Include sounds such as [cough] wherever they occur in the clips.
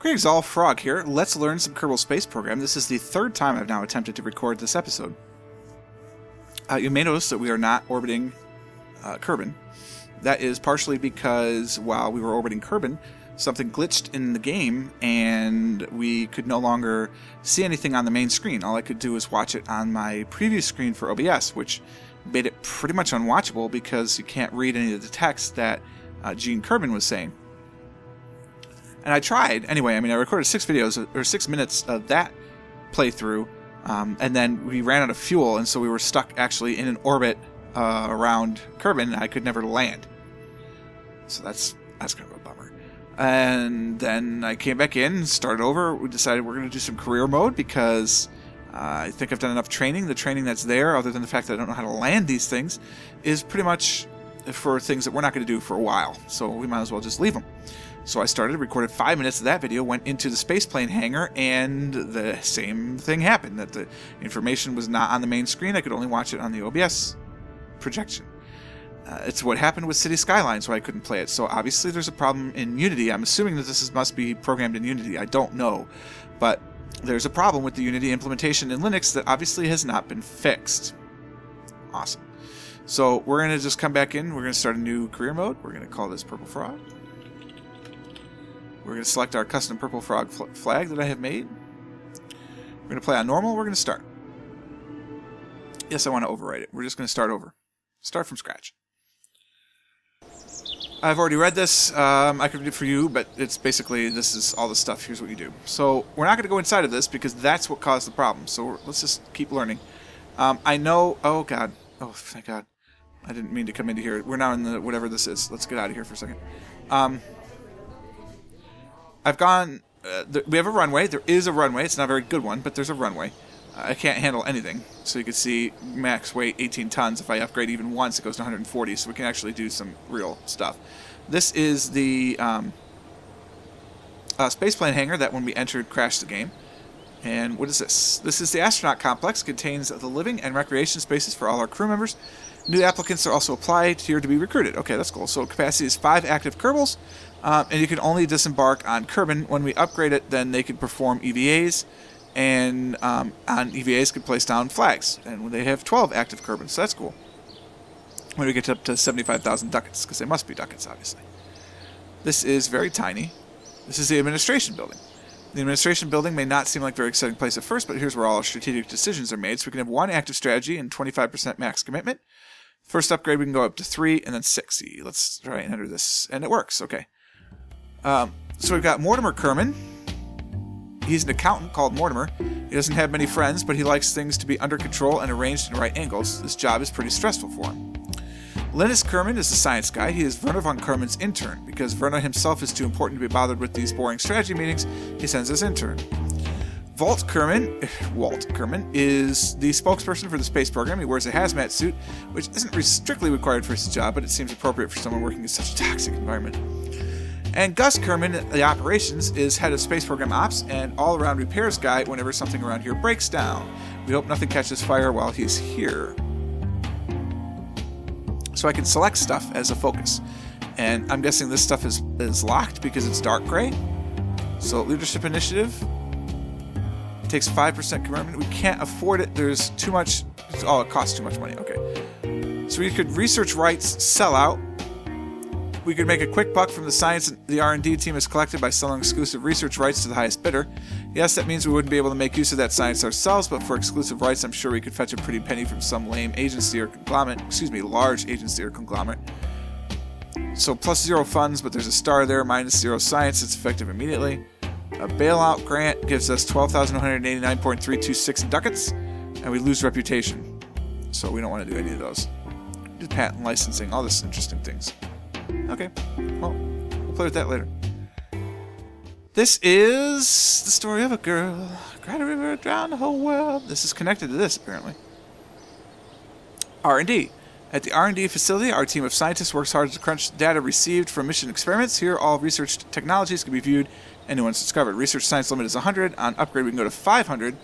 Greetings all, Frog here. Let's learn some Kerbal Space Program. This is the third time I've now attempted to record this episode. Uh, you may notice that we are not orbiting uh, Kerbin. That is partially because while we were orbiting Kerbin, something glitched in the game and we could no longer see anything on the main screen. All I could do was watch it on my previous screen for OBS, which made it pretty much unwatchable because you can't read any of the text that uh, Gene Kerbin was saying. And I tried anyway. I mean, I recorded six videos or six minutes of that playthrough, um, and then we ran out of fuel, and so we were stuck actually in an orbit uh, around Kerbin. And I could never land. So that's that's kind of a bummer. And then I came back in, started over. We decided we're going to do some career mode because uh, I think I've done enough training. The training that's there, other than the fact that I don't know how to land these things, is pretty much for things that we're not going to do for a while. So we might as well just leave them. So I started, recorded five minutes of that video, went into the spaceplane hangar, and the same thing happened that the information was not on the main screen. I could only watch it on the OBS projection. Uh, it's what happened with City Skylines, why I couldn't play it. So obviously there's a problem in Unity. I'm assuming that this is, must be programmed in Unity. I don't know, but there's a problem with the Unity implementation in Linux that obviously has not been fixed. Awesome. So we're going to just come back in. We're going to start a new career mode. We're going to call this Purple Frog. We're going to select our custom Purple Frog fl flag that I have made. We're going to play on normal. We're going to start. Yes, I want to overwrite it. We're just going to start over. Start from scratch. I've already read this. Um, I could read it for you, but it's basically this is all the stuff. Here's what you do. So we're not going to go inside of this because that's what caused the problem. So let's just keep learning. Um, I know. Oh God. Oh thank God. I didn't mean to come into here. We're now in the whatever this is. Let's get out of here for a second. Um, I've gone. Uh, th- we have a runway. There is a runway. It's not a very good one, but there's a runway. Uh, I can't handle anything. So you can see max weight 18 tons. If I upgrade even once, it goes to 140. So we can actually do some real stuff. This is the um, uh, spaceplane hangar that when we entered crashed the game. And what is this? This is the astronaut complex. Contains the living and recreation spaces for all our crew members. New applicants are also applied here to be recruited. Okay, that's cool. So capacity is five active Kerbals, um, and you can only disembark on Kerbin. When we upgrade it, then they can perform EVAs, and um, on EVAs can place down flags. And they have 12 active Kerbins, so that's cool. When we get up to 75,000 ducats, because they must be ducats, obviously. This is very tiny. This is the administration building. The administration building may not seem like a very exciting place at first, but here's where all our strategic decisions are made. So we can have one active strategy and 25% max commitment. First upgrade, we can go up to three and then six. Let's try and enter this. And it works. Okay. Um, so we've got Mortimer Kerman. He's an accountant called Mortimer. He doesn't have many friends, but he likes things to be under control and arranged in right angles. This job is pretty stressful for him. Linus Kerman is the science guy. He is Werner von Kerman's intern. Because Werner himself is too important to be bothered with these boring strategy meetings, he sends his intern. Walt Kerman, [laughs] Walt Kerman is the spokesperson for the space program. He wears a hazmat suit, which isn't strictly required for his job, but it seems appropriate for someone working in such a toxic environment. And Gus Kerman, the operations, is head of space program ops and all around repairs guy whenever something around here breaks down. We hope nothing catches fire while he's here. So I can select stuff as a focus. And I'm guessing this stuff is, is locked because it's dark gray. So leadership initiative takes 5% commitment. We can't afford it. There's too much. Oh, it costs too much money. Okay. So we could research rights, sell out. We could make a quick buck from the science the R&D team has collected by selling exclusive research rights to the highest bidder. Yes, that means we wouldn't be able to make use of that science ourselves, but for exclusive rights, I'm sure we could fetch a pretty penny from some lame agency or conglomerate. Excuse me, large agency or conglomerate. So plus zero funds, but there's a star there. Minus zero science. It's effective immediately. A bailout grant gives us 12,189.326 ducats, and we lose reputation. So we don't want to do any of those. Do patent licensing, all this interesting things. Okay, well, we'll play with that later. This is the story of a girl. Cried a river, drowned the whole world. This is connected to this, apparently. R&D. At the R&D facility, our team of scientists works hard to crunch data received from mission experiments. Here, all researched technologies can be viewed and new ones discovered. Research science limit is 100. On upgrade, we can go to 500.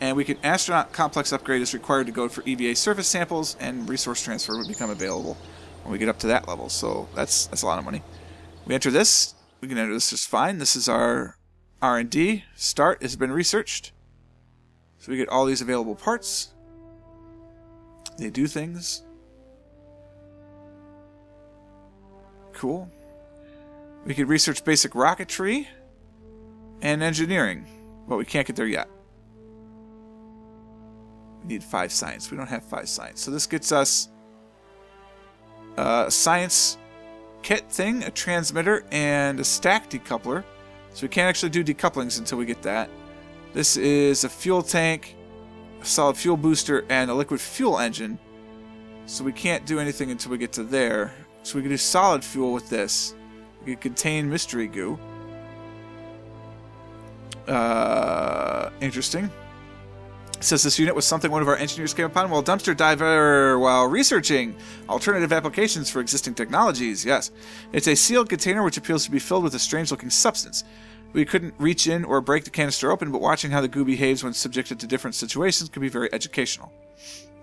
And we can astronaut complex upgrade is required to go for EVA surface samples, and resource transfer would become available when we get up to that level. So that's that's a lot of money. We enter this. We can enter this just fine. This is our R&D, start, has been researched. So we get all these available parts. They do things. Cool. We could research basic rocketry and engineering, but we can't get there yet. We need five science. We don't have five science. So this gets us a science kit thing, a transmitter, and a stack decoupler. So we can't actually do decouplings until we get that. This is a fuel tank, a solid fuel booster, and a liquid fuel engine. So we can't do anything until we get to there. So we can do solid fuel with this. We can contain mystery goo. Uh, interesting. Says this unit was something one of our engineers came upon while dumpster diver while researching alternative applications for existing technologies. Yes, it's a sealed container which appears to be filled with a strange-looking substance. We couldn't reach in or break the canister open, but watching how the goo behaves when subjected to different situations can be very educational.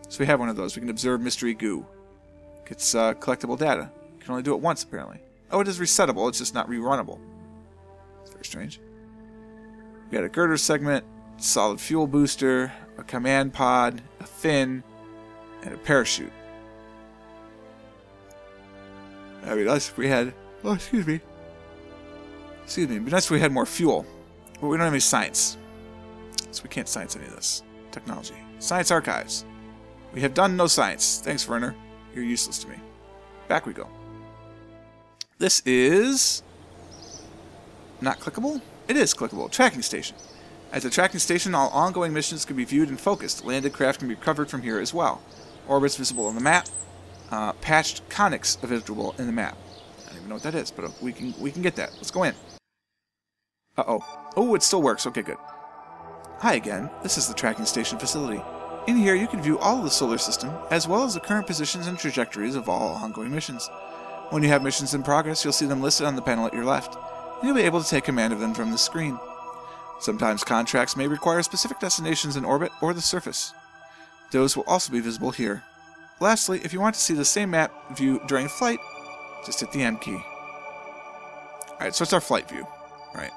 So we have one of those. We can observe mystery goo. It's uh, collectible data. Can only do it once apparently. Oh, it is resettable. It's just not rerunnable. It's very strange. We got a girder segment, solid fuel booster, a command pod, a fin, and a parachute. That'd be nice if we had. Oh, excuse me. Excuse me. It'd be nice if we had more fuel. But we don't have any science. So we can't science any of this. Technology. Science archives. We have done no science. Thanks, Werner. You're useless to me. Back we go. This is. Not clickable? It is clickable. Tracking station. At the tracking station, all ongoing missions can be viewed and focused. Landed craft can be covered from here as well. Orbits visible on the map. Uh, patched conics visible in the map. I don't even know what that is, but uh, we can we can get that. Let's go in. Uh oh. Oh, it still works. Okay, good. Hi again. This is the tracking station facility. In here, you can view all of the solar system, as well as the current positions and trajectories of all ongoing missions. When you have missions in progress, you'll see them listed on the panel at your left, and you'll be able to take command of them from the screen. Sometimes contracts may require specific destinations in orbit or the surface. Those will also be visible here. Lastly, if you want to see the same map view during flight, just hit the M key. Alright, so it's our flight view. Right.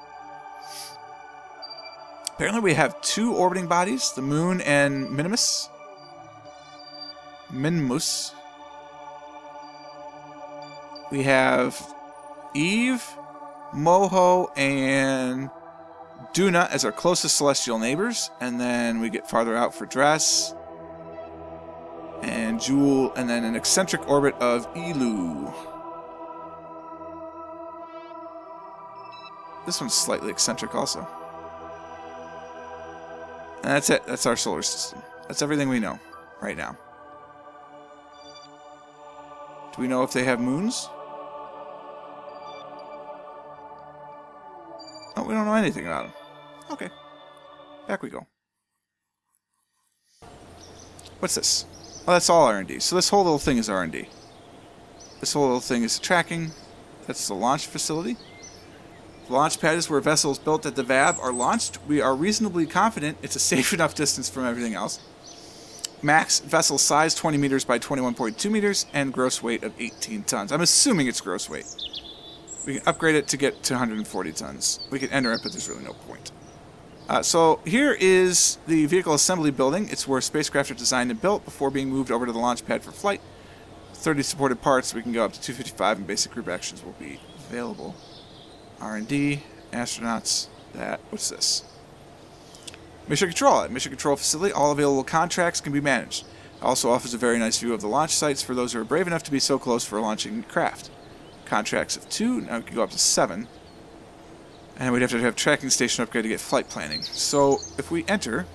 Apparently we have two orbiting bodies, the Mun and Minimus. Minmus. We have Eve, Moho, and Duna as our closest celestial neighbors, and then we get farther out for Dres and Jool, and then an eccentric orbit of Eeloo. This one's slightly eccentric also. And that's it. That's our solar system. That's everything we know right now. Do we know if they have moons? Oh, we don't know anything about them. Okay. Back we go. What's this? Oh, that's all R&D. So this whole little thing is R&D. This whole little thing is tracking. That's the launch facility. The launch pad is where vessels built at the VAB are launched. We are reasonably confident it's a safe [laughs] enough distance from everything else. Max vessel size 20 meters by 21.2 meters and gross weight of 18 tons. I'm assuming it's gross weight. We can upgrade it to get to 140 tons. We can enter it, but there's really no point. Uh, so here is the vehicle assembly building. It's where spacecraft are designed and built before being moved over to the launch pad for flight. 30 supported parts. We can go up to 255, and basic group actions will be available. R&D, astronauts, that, what's this? Mission Control. At Mission Control Facility, all available contracts can be managed. It also offers a very nice view of the launch sites for those who are brave enough to be so close for launching craft. Contracts of two, now we can go up to seven. And we'd have to have tracking station upgrade to get flight planning. So if we enter...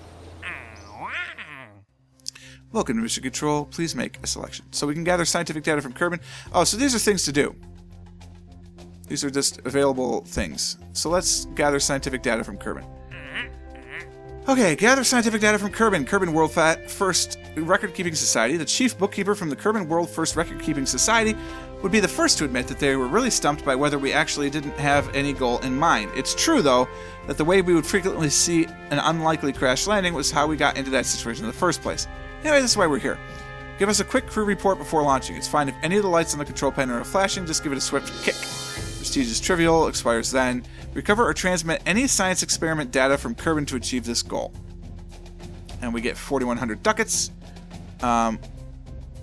Welcome to Mission Control. Please make a selection. So we can gather scientific data from Kerbin. Oh, so these are things to do. These are just available things. So let's gather scientific data from Kerbin. Okay, gather scientific data from Kerbin. Kerbin World First Record Keeping Society. The chief bookkeeper from the Kerbin World First Record Keeping Society would be the first to admit that they were really stumped by whether we actually didn't have any goal in mind. It's true, though, that the way we would frequently see an unlikely crash landing was how we got into that situation in the first place. Anyway, this is why we're here. Give us a quick crew report before launching. It's fine if any of the lights on the control panel are flashing, just give it a swift kick. Prestige is trivial, expires then. Recover or transmit any science experiment data from Kerbin to achieve this goal. And we get 4,100 ducats. Um,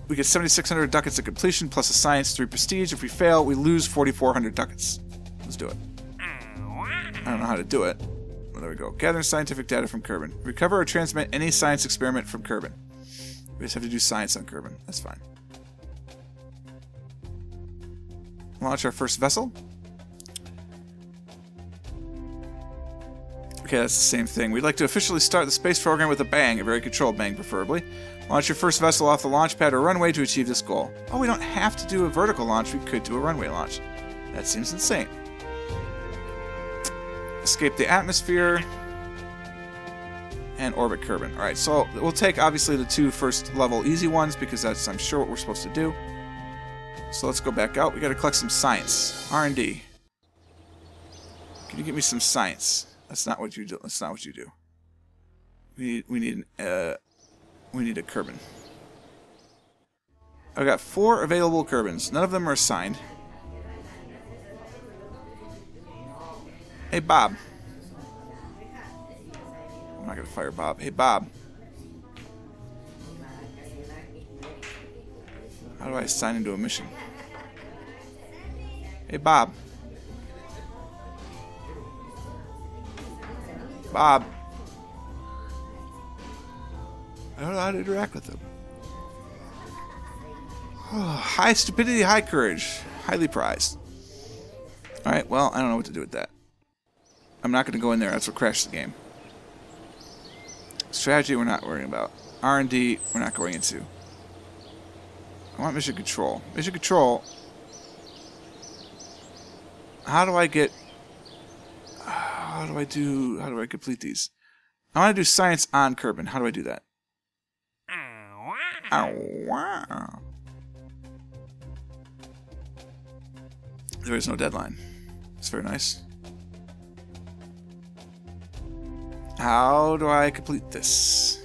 we get 7,600 ducats at completion plus a science 3 prestige. If we fail, we lose 4,400 ducats. Let's do it. I don't know how to do it. Well, there we go. Gather scientific data from Kerbin. Recover or transmit any science experiment from Kerbin. We just have to do science on Kerbin. That's fine. Launch our first vessel. Okay, that's the same thing. We'd like to officially start the space program with a bang, a very controlled bang preferably. Launch your first vessel off the launch pad or runway to achieve this goal. Oh, we don't have to do a vertical launch, we could do a runway launch. That seems insane. Escape the atmosphere and orbit Kerbin. Alright, so we'll take obviously the two first level easy ones because that's, I'm sure, what we're supposed to do. So let's go back out. We gotta collect some science. R&D. Can you give me some science? That's not what you do. That's not what you do. We need, we need, uh, we need a Kerbin. I've got four available Kerbins. None of them are assigned. Hey, Bob. I'm not gonna fire Bob. Hey, Bob. How do I sign into a mission? Hey, Bob. Bob. I don't know how to interact with them. Oh, high stupidity, high courage. Highly prized. Alright, well, I don't know what to do with that. I'm not going to go in there. That's what crashed the game. Strategy, we're not worrying about. R&D, we're not going into. I want mission control. Mission control. How do I get... How do I do... How do I complete these? I want to do science on Kerbin. How do I do that? Wow. There is no deadline. It's very nice. How do I complete this?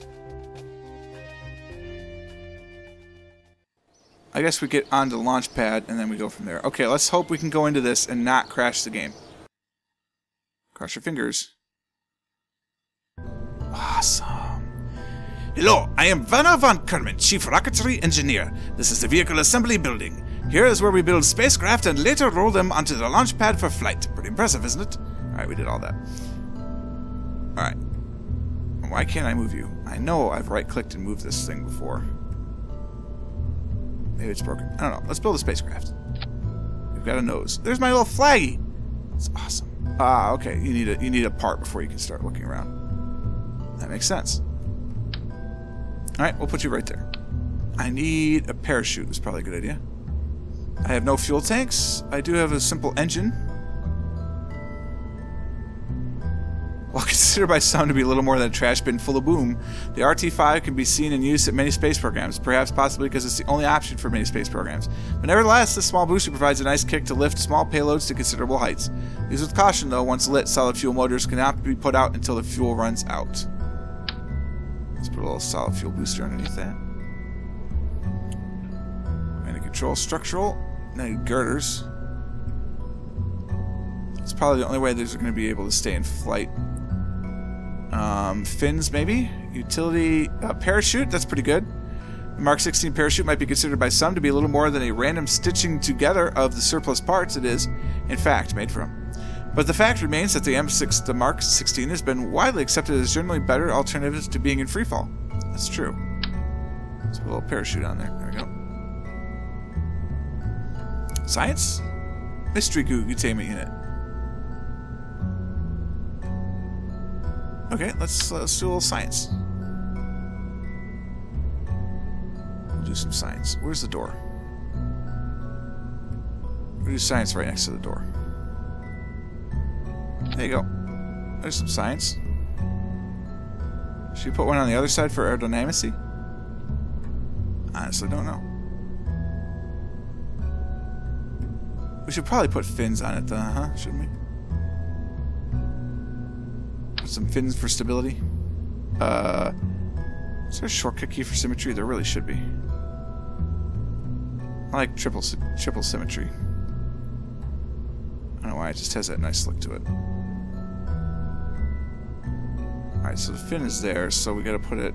I guess we get onto the launch pad and then we go from there. Okay, let's hope we can go into this and not crash the game. Cross your fingers. Awesome. Hello, I am Werner von Kerman, Chief Rocketry Engineer. This is the Vehicle Assembly Building. Here is where we build spacecraft and later roll them onto the launch pad for flight. Pretty impressive, isn't it? Alright, we did all that. Alright. Why can't I move you? I know I've right-clicked and moved this thing before. Maybe it's broken. I don't know. Let's build a spacecraft. We've got a nose. There's my little flaggy. It's awesome. Ah, okay. You need a you need a part before you can start looking around. That makes sense. All right, we'll put you right there. I need a parachute. Is probably a good idea. I have no fuel tanks. I do have a simple engine. While [laughs] considered by some to be a little more than a trash bin full of boom, the RT-5 can be seen and used at many space programs, perhaps possibly because it's the only option for many space programs. But nevertheless, this small booster provides a nice kick to lift small payloads to considerable heights. Use with caution, though. Once lit, solid fuel motors cannot be put out until the fuel runs out. Let's put a little solid fuel booster underneath that. And control structural. Now girders. It's probably the only way these are going to be able to stay in flight. Um, fins, maybe? Utility uh, parachute, that's pretty good. The Mark 16 parachute might be considered by some to be a little more than a random stitching together of the surplus parts it is, in fact, made from. But the fact remains that the M6, the Mark 16, has been widely accepted as generally better alternatives to being in freefall. That's true. Put a little parachute on there. There we go. Science? Mystery Goo Containment Unit. Okay, let's, let's do a little science. We'll do some science. Where's the door? We'll do science right next to the door. There you go. There's some science. Should we put one on the other side for aerodynamicy? Honestly, don't know. We should probably put fins on it, though, huh? Shouldn't we? Put some fins for stability. Uh, is there a shortcut key for symmetry? There really should be. I like triple triple symmetry. I don't know why it just has that nice look to it. Alright, so the fin is there, so we gotta put it...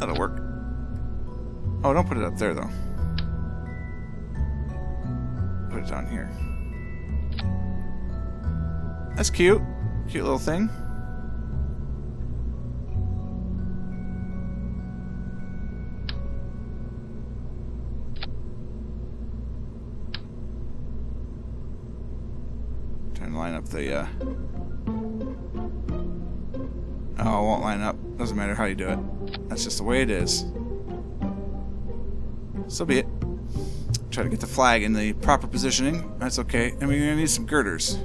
That'll work. Oh, don't put it up there, though. Put it down here. That's cute. Cute little thing. The, uh... Oh, it won't line up. Doesn't matter how you do it. That's just the way it is. So be it. Try to get the flag in the proper positioning. That's okay. And we're gonna need some girders.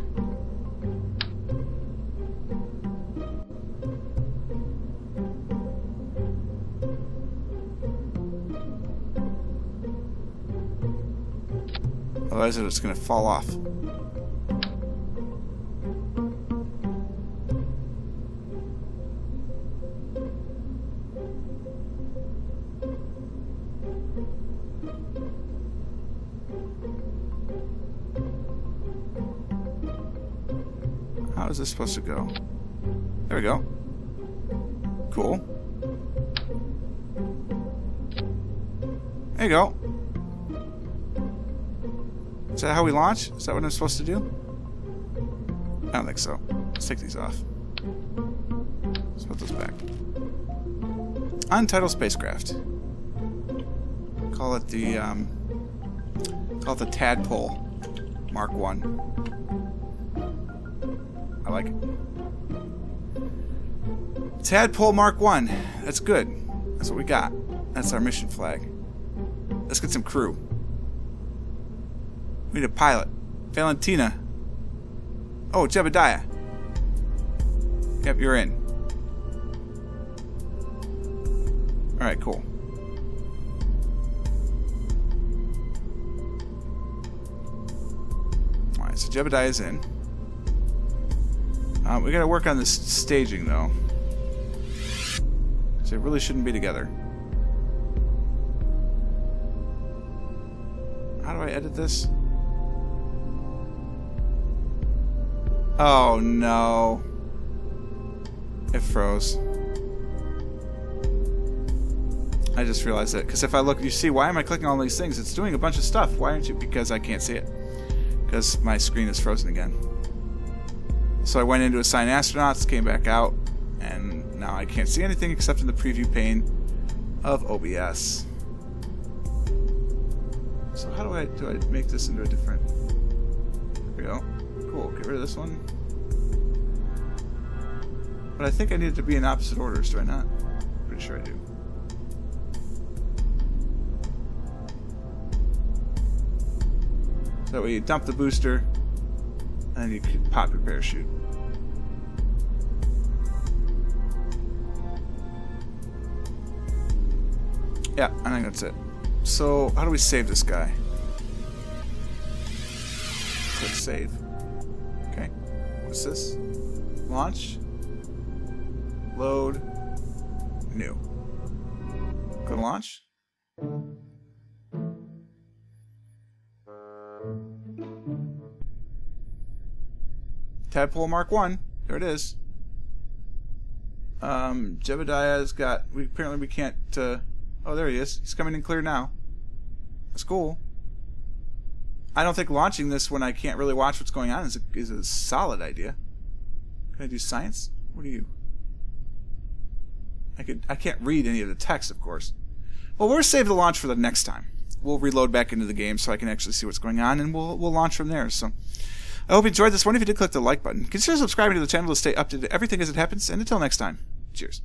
Otherwise it's gonna fall off. Supposed to go? There we go. Cool. There you go. Is that how we launch? Is that what I'm supposed to do? I don't think so. Let's take these off. Let's put those back. Untitled spacecraft. Call it the, um, call it the Tadpole Mark 1. Tadpole Mark 1. That's good. That's what we got. That's our mission flag. Let's get some crew. We need a pilot. Valentina. Oh, Jebediah. Yep, you're in. Alright, cool. Alright, so Jebediah is in. Uh, we gotta work on this staging, though. So they really shouldn't be together. How do I edit this? Oh no. It froze. I just realized that. Because if I look, you see, why am I clicking all these things? It's doing a bunch of stuff. Why aren't you? Because I can't see it. Because my screen is frozen again. So I went into Assign Astronauts, came back out, now I can't see anything except in the preview pane of OBS. So how do I do I make this into a different? There we go. Cool. Get rid of this one. But I think I need it to be in opposite orders, do I not? Pretty sure I do. So that way you dump the booster, and you can pop your parachute. Yeah, I think that's it. So, how do we save this guy? Click save. Okay. What's this? Launch. Load. New. Go to launch. Tadpole Mark 1. There it is. Um, Jebediah's got. We apparently we can't. Uh, oh, there he is. He's coming in clear now. That's cool. I don't think launching this when I can't really watch what's going on is a, is a solid idea. Can I do science? What are you? I could. I can't read any of the text, of course. Well, we'll save the launch for the next time. We'll reload back into the game so I can actually see what's going on, and we'll we'll launch from there. So. I hope you enjoyed this one. If you did, click the like button. Consider subscribing to the channel to stay updated to everything as it happens. And until next time, cheers.